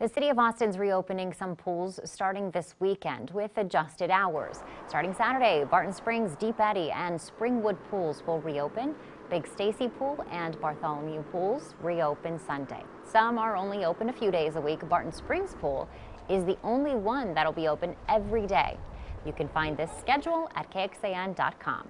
The City of Austin's reopening some pools starting this weekend with adjusted hours. Starting Saturday, Barton Springs, Deep Eddy, and Springwood pools will reopen. Big Stacy Pool and Bartholomew pools reopen Sunday. Some are only open a few days a week. Barton Springs Pool is the only one that'll be open every day. You can find this schedule at kxan.com.